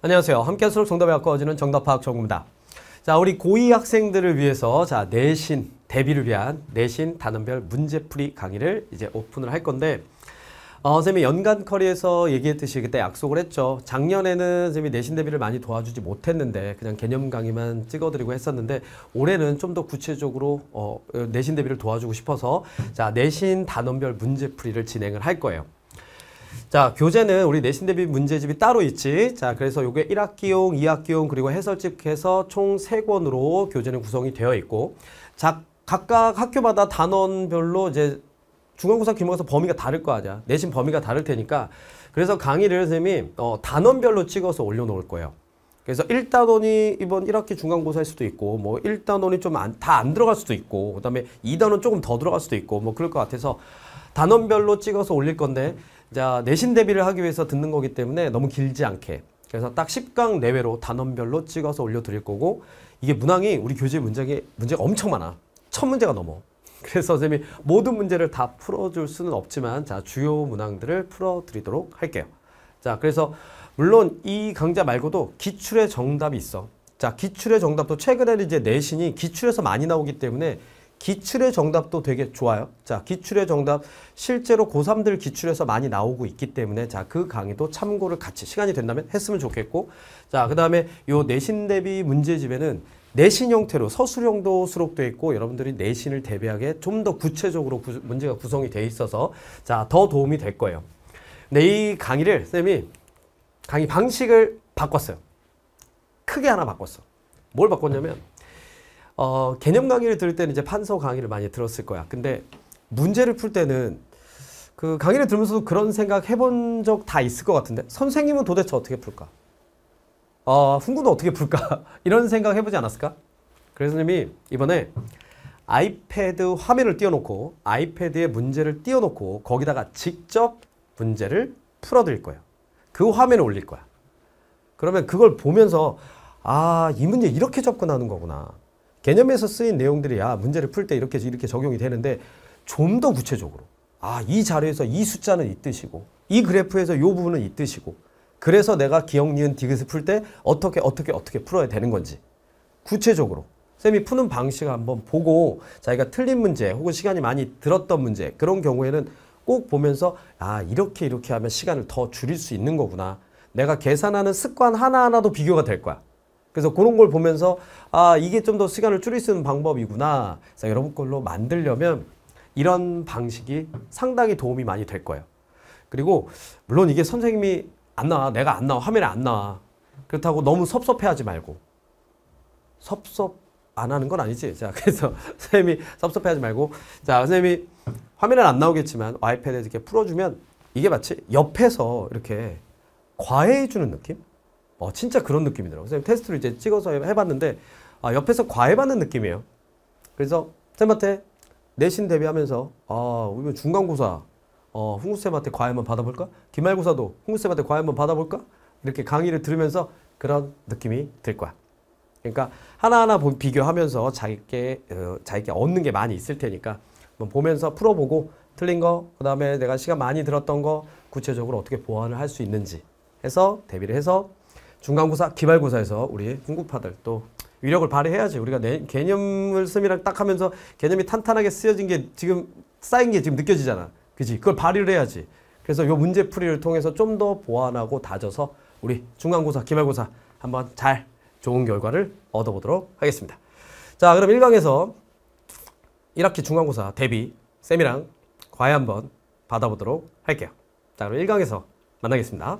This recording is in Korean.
안녕하세요. 함께할수록 정답이 가까워지는 정답파악 정입니다. 자, 우리 고2 학생들을 위해서 자 내신 대비를 위한 내신 단원별 문제풀이 강의를 이제 오픈을 할 건데 어, 선생님이 연간 커리에서 얘기했듯이 그때 약속을 했죠. 작년에는 선생님이 내신 대비를 많이 도와주지 못했는데 그냥 개념 강의만 찍어드리고 했었는데 올해는 좀 더 구체적으로 어, 내신 대비를 도와주고 싶어서 자 내신 단원별 문제풀이를 진행을 할 거예요. 자, 교재는 우리 내신 대비 문제집이 따로 있지. 자, 그래서 요게 1학기용, 2학기용, 그리고 해설집 해서 총 3권으로 교재는 구성이 되어 있고, 자, 각각 학교마다 단원별로 이제 중간고사 기말고사 범위가 다를 거 아니야. 내신 범위가 다를 테니까. 그래서 강의를 선생님이 어, 단원별로 찍어서 올려놓을 거예요. 그래서 1단원이 이번 1학기 중간고사일 수도 있고, 뭐 1단원이 좀 다안 들어갈 수도 있고, 그 다음에 2단원 조금 더 들어갈 수도 있고, 뭐 그럴 것 같아서 단원별로 찍어서 올릴 건데, 자, 내신 대비를 하기 위해서 듣는 거기 때문에 너무 길지 않게. 그래서 딱 10강 내외로 단원별로 찍어서 올려드릴 거고, 이게 문항이 우리 교재 문제가, 문제가 엄청 많아. 천 문제가 넘어. 그래서 선생님이 모든 문제를 다 풀어줄 수는 없지만, 자, 주요 문항들을 풀어드리도록 할게요. 자, 그래서 물론 이 강좌 말고도 기출의 정답이 있어. 자, 기출의 정답도 최근에는 이제 내신이 기출에서 많이 나오기 때문에 기출의 정답도 되게 좋아요. 자, 기출의 정답 실제로 고3들 기출에서 많이 나오고 있기 때문에 자, 그 강의도 참고를 같이 시간이 된다면 했으면 좋겠고 자, 그다음에 요 내신 대비 문제집에는 내신 형태로 서술형도 수록되어 있고 여러분들이 내신을 대비하게 좀 더 구체적으로 구, 문제가 구성이 돼 있어서 자, 더 도움이 될 거예요. 근데 이 강의를 쌤이 강의 방식을 바꿨어요. 크게 하나 바꿨어. 뭘 바꿨냐면 어, 개념 강의를 들을 때는 이제 판서 강의를 많이 들었을 거야. 근데 문제를 풀 때는 그 강의를 들으면서도 그런 생각 해본 적 다 있을 것 같은데 선생님은 도대체 어떻게 풀까? 어, 훈구는 어떻게 풀까? 이런 생각 해보지 않았을까? 그래서 선생님이 이번에 아이패드 화면을 띄워놓고 아이패드에 문제를 띄워놓고 거기다가 직접 문제를 풀어드릴 거예요. 그 화면에 올릴 거야. 그러면 그걸 보면서 아, 이 문제 이렇게 접근하는 거구나. 개념에서 쓰인 내용들이 야 문제를 풀 때 이렇게 이렇게 적용이 되는데 좀 더 구체적으로 아 이 자료에서 이 숫자는 이 뜻이고 이 그래프에서 이 부분은 이 뜻이고 그래서 내가 기역 니은 디귿을 풀 때 어떻게 어떻게 어떻게 풀어야 되는 건지 구체적으로 쌤이 푸는 방식을 한번 보고 자기가 틀린 문제 혹은 시간이 많이 들었던 문제 그런 경우에는 꼭 보면서 아 이렇게 이렇게 하면 시간을 더 줄일 수 있는 거구나. 내가 계산하는 습관 하나하나도 비교가 될 거야 그래서 그런 걸 보면서 아 이게 좀 더 시간을 줄일 수 있는 방법이구나. 그래서 여러분 걸로 만들려면 이런 방식이 상당히 도움이 많이 될 거예요. 그리고 물론 이게 선생님이 안 나와 내가 안 나와 화면에 안 나와 그렇다고 너무 섭섭해하지 말고 섭섭 안 하는 건 아니지. 자 그래서 선생님이 섭섭해하지 말고 자 선생님이 화면에 안 나오겠지만 아이패드에 이렇게 풀어주면 이게 마치 옆에서 이렇게 과외해주는 느낌? 어, 진짜 그런 느낌이더라고요. 선생님 테스트를 이제 찍어서 해봤는데, 아, 옆에서 과외받는 느낌이에요. 그래서 쌤한테 내신 대비하면서, 아, 우리 중간고사, 어, 훈구쌤한테 과외 한번 받아볼까? 기말고사도 훈구쌤한테 과외 한번 받아볼까? 이렇게 강의를 들으면서 그런 느낌이 들 거야. 그러니까 하나하나 비교하면서 자기께, 어, 자기께 얻는 게 많이 있을 테니까 한번 보면서 풀어보고 틀린 거, 그 다음에 내가 시간 많이 들었던 거 구체적으로 어떻게 보완을 할 수 있는지 해서 대비를 해서 중간고사, 기말고사에서 우리 훈구파들 또 위력을 발휘해야지. 우리가 내, 개념을 씀이랑 딱 하면서 개념이 탄탄하게 쓰여진 게 지금 쌓인 게 지금 느껴지잖아. 그지? 그걸 발휘를 해야지. 그래서 요 문제풀이를 통해서 좀 더 보완하고 다져서 우리 중간고사, 기말고사 한번 잘 좋은 결과를 얻어보도록 하겠습니다. 자, 그럼 1강에서 1학기 중간고사 대비 쌤이랑 과외 한번 받아보도록 할게요. 자, 그럼 1강에서 만나겠습니다.